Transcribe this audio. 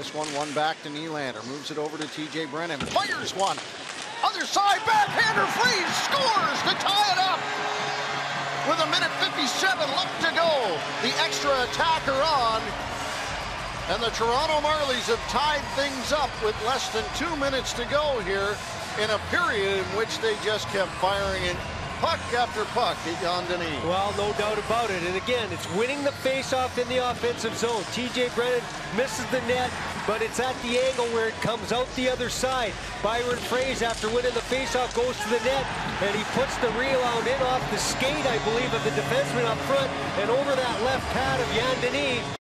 This one, one back to Nylander. Moves it over to TJ Brennan. Fires one. Other side, backhander, Froese, scores to tie it up. With a minute 57 left to go. The extra attacker on. And the Toronto Marlies have tied things up with less than two minutes to go here in a period in which they just kept firing in puck after puck at Yann. Well, no doubt about it. And again, it's winning the faceoff in the offensive zone. TJ Brennan misses the net, but it's at the angle where it comes out the other side. Byron Froese, after winning the faceoff, goes to the net, and he puts the rebound in off the skate, I believe, of the defenseman up front, and over that left pad of Yann Danis.